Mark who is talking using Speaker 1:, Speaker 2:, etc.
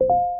Speaker 1: you